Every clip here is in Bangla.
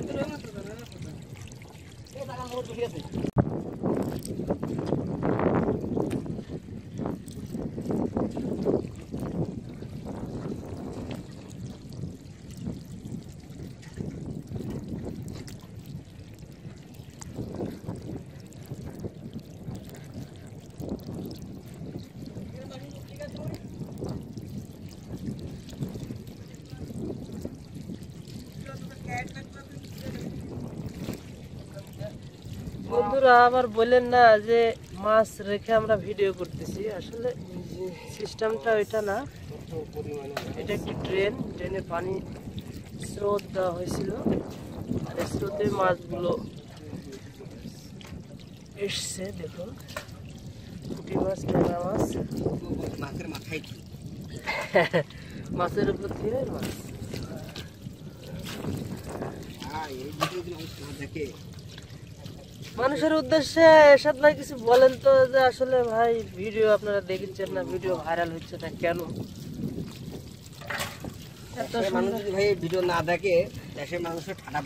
Thank you. বন্ধুরা, আবার বলেন না যে মাছ রেখে আমরা ভিডিও করতেছি। আসলে সিস্টেমটা ওইটা না। এটা একটি ট্রেন ট্রেনে পানি স্রোত দেওয়া হয়েছিল। আর স্রোতে মাছগুলো এসছে, দেখুন। পুঁটি মাছ, ট্যাংরা মাছ। মাছের মাথায় মাছের উপর দিয়ে মাছ দেখে মানুষের উদ্দেশ্যে এরশাদ ভাই কিছু বলেন তো যে আসলে ভাই ভিডিও আপনারা দেখছেন না ভিডিও ভাইরাল হচ্ছে না কেন মানুষ যদি ভাই ভিডিও না দেখে দেশের মানুষের ঠাডা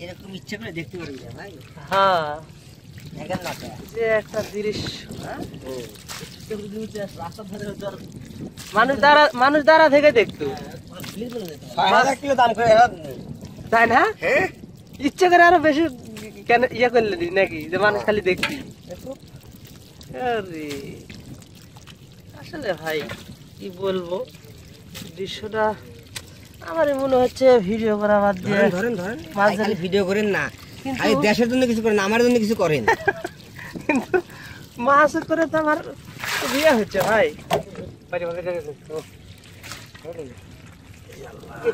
এরকম ইচ্ছে করে দেখতে না ভাই হ্যাঁ দেখেন না যে একটা দৃশ্য হ্যাঁ? মানুষ দ্বারা মানুষ দ্বারা থেকে দেখতো দাম করে এরা তাই না? হ্যাঁ। ইচ্ছে করে আরও বেশি কেন ইয়ে করলে নাকি? যে মানুষ খালি দেখবি আরে। আসলে ভাই কি বলব? দৃশ্যটা আমার মনে হচ্ছে ভিডিও করা বাদ দিয়ে। ধরেন ধরেন মাছ খালি ভিডিও করেন না। কিন্তু- খালি দেশের জন্য কিছু করেন আমার জন্য কিছু করেন। কিন্তু মাছ করে তো আমার বিয়ে হচ্ছে ভাই। এই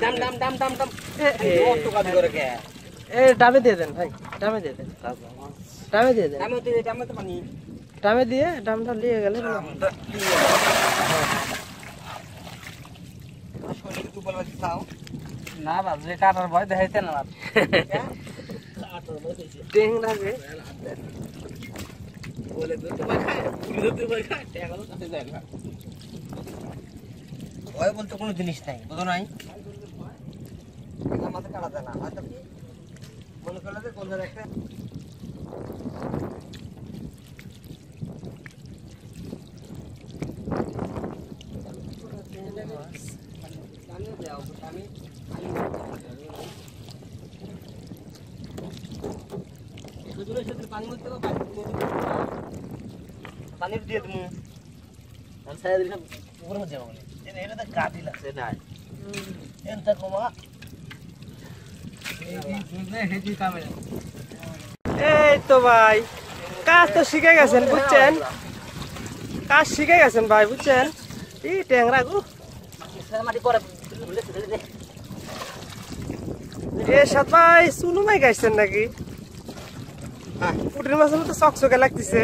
দাম দাম দাম দাম দাম। এ, এ, কত কাজ করে কে? এ ডাবে দিয়ে দেন ভাই ডাবে দিয়ে দেন। ডাবে দিয়ে দেন। দামে তো দামে তো পানি ডাবে দিয়ে ডামটা নিয়ে গেলে ভালো। শরীরে তু বলবা খাও না বাজরে কাটার ভয় দেখাইতে না। টেংরা বলে তো তোমার খায় পুরো তো তোমার খায়। টাকা তো যায় না। ভয় বলতে কোনো জিনিস নাই বুঝো নাই? এটা মাথা কাটা যায় না হয়তো কি? মনে করলে যে কোন একটা আমি যাও দুজনের সাথে পানি মধ্যে পানি দিয়ে আর সাইড উপরে মধ্যে বলে এটা কাটি লাগছে না এনটা কমা এই তো ভাই কাজ তো শিখে গেছেন বুঝছেন কাজ শিখে গেছেন ভাই বুঝছেন এই ট্যাংরা গো ভাই সুনু গাইছেন নাকি পুটির মাছের মতো চকচকে লাগতেছে